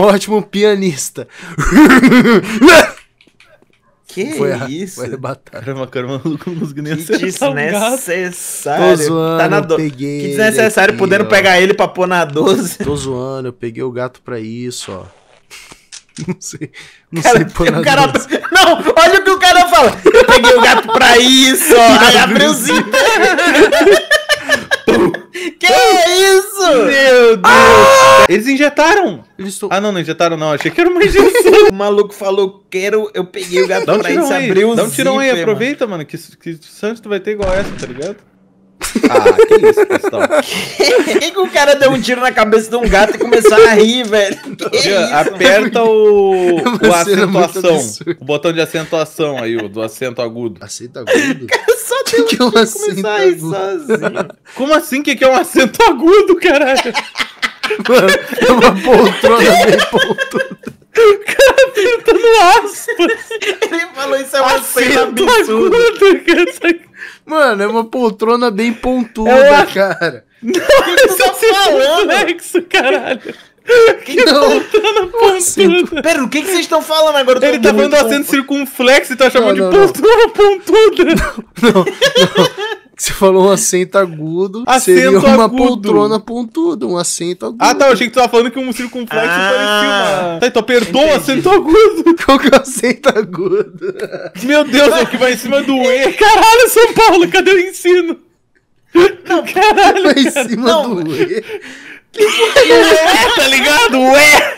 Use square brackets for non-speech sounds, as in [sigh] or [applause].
ótimo pianista. Que Foi, a- isso? foi arrebatado. Caramba, cara, maluco não conseguiu nem Que desnecessário. Tô zoando, tá na do... peguei Que desnecessário, aqui, podendo ó. pegar ele pra pôr na 12. Tô zoando, eu peguei o gato pra isso, ó. [laughs] Não sei. Não Cara, sei pôr o na cara... [laughs] Não, olha o que o cara fala. Eu peguei o gato pra isso, ó. [laughs] Aí abriu o zíper. que isso? Meu Deus! Eles injetaram! Eles. Ah, não, não injetaram não. Achei que era uma [laughs] injeção. O maluco falou, quero, eu peguei o gato Dá um pra isso, abriu o Dá um tirão aí, zíper, mano. aproveita, mano. Que, que Santos tu vai ter igual essa, tá ligado? Ah, que isso, Cristal. [laughs] Por que, que o cara deu um tiro na cabeça de um gato e começou a rir, velho? [laughs] Que isso? Aperta o, o cena muito acentuação. O botão de acentuação aí, o do acento agudo. Aceita agudo? Só O que, que é um acento agudo? sozinho. Como assim? O que, que é um acento agudo, caralho? Mano, é uma poltrona bem pontuda. Ele falou isso é uma cena Acento absurda. agudo, cara. Mano, é uma poltrona bem pontuda, É uma- cara. tu tá falando? Flexo, caralho. Não, um acento. Pera, o que, que vocês estão falando agora? Ele tá falando acento circunflexo e tá chamando Não, de não, poltrona pontuda. Não, não. Você falou um acento agudo, Acento seria uma agudo. poltrona pontuda, um acento agudo. Ah, tá. Eu achei que tu tava falando que um circunflexo Ah, parecia uma. Tá, tu apertou o entendi. acento agudo. [laughs] Qual que é o acento agudo? Meu Deus, é o que vai em cima do E. [laughs] Caralho, São Paulo, cadê o ensino? Não, caralho. Vai em cima Não. do E. É, tá ligado? Ué!